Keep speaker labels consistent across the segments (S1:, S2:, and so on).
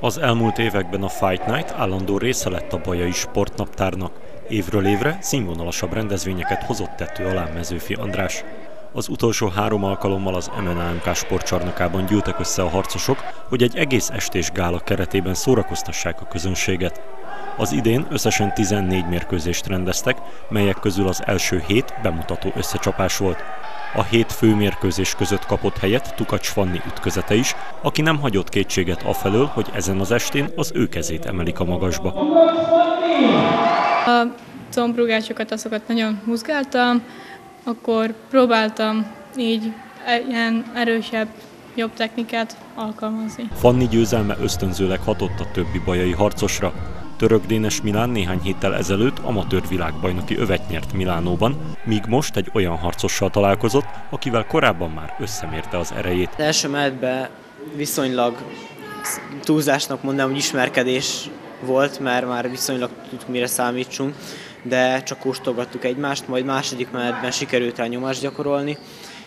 S1: Az elmúlt években a Fight Night állandó része lett a Bajai Sportnaptárnak. Évről évre színvonalasabb rendezvényeket hozott tető alá Mezőfi András. Az utolsó három alkalommal az MNAMK sportcsarnokában gyűltek össze a harcosok, hogy egy egész estés gála keretében szórakoztassák a közönséget. Az idén összesen 14 mérkőzést rendeztek, melyek közül az első hét bemutató összecsapás volt. A hét főmérkőzés között kapott helyet Tukacs Fanni ütközete is, aki nem hagyott kétséget afelől, hogy ezen az estén az ő kezét emelik a magasba.
S2: A combrugásokat, azokat nagyon húzgáltam, akkor próbáltam így ilyen erősebb, jobb technikát alkalmazni.
S1: Fanni győzelme ösztönzőleg hatott a többi bajai harcosra. Török Dénes Milán néhány héttel ezelőtt amatőr világbajnoki övet nyert Milánóban, míg most egy olyan harcossal találkozott, akivel korábban már összemérte az erejét.
S3: Az első mehetben viszonylag túlzásnak mondanám, hogy ismerkedés volt, mert már viszonylag tudtuk, mire számítsunk, de csak kóstolgattuk egymást, majd második menetben sikerült rá nyomást gyakorolni,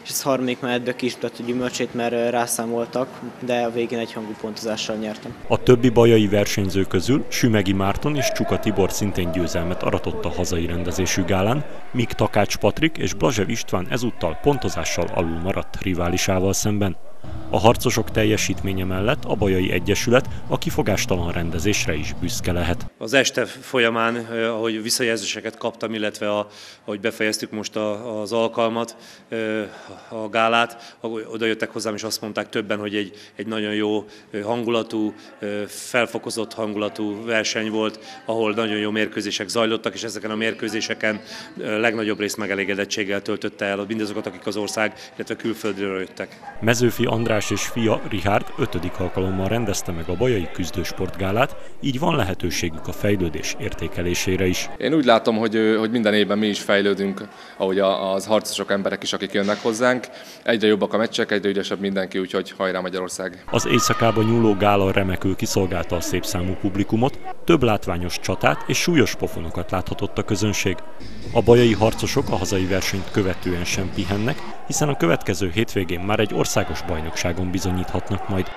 S3: és ez harmadik ki is a gyümölcsét, mert rászámoltak, de a végén egy hangú pontozással nyertem.
S1: A többi bajai versenyző közül Sümegi Márton és Csuka Tibor szintén győzelmet aratott a hazai rendezésű gálán, míg Takács Patrik és Blazsev István ezúttal pontozással alul maradt riválisával szemben. A harcosok teljesítménye mellett a Bajai Egyesület a kifogástalan rendezésre is büszke lehet.
S4: Az este folyamán, eh, ahogy visszajelzéseket kaptam, illetve a, ahogy befejeztük most a, az alkalmat, eh, a gálát, oda jöttek hozzám és azt mondták többen, hogy egy, egy nagyon jó eh, hangulatú, felfokozott hangulatú verseny volt, ahol nagyon jó mérkőzések zajlottak, és ezeken a mérkőzéseken legnagyobb részt megelégedettséggel töltötte el mindazokat, akik az ország, illetve külföldről jöttek.
S1: Mezőfi András és fia Richard ötödik alkalommal rendezte meg a Bajai Küzdősportgálát, így van lehetőségük a fejlődés értékelésére is.
S5: Én úgy látom, hogy, hogy minden évben mi is fejlődünk, ahogy az harcosok emberek is, akik jönnek hozzánk. Egyre jobbak a meccsek, egyre ügyesebb mindenki, úgyhogy hajrá Magyarország!
S1: Az éjszakába nyúló gála remekül kiszolgálta a szép számú publikumot, több látványos csatát és súlyos pofonokat láthatott a közönség. A bajai harcosok a hazai versenyt követően sem pihennek, hiszen a következő hétvégén már egy országos bajnokságon bizonyíthatnak majd.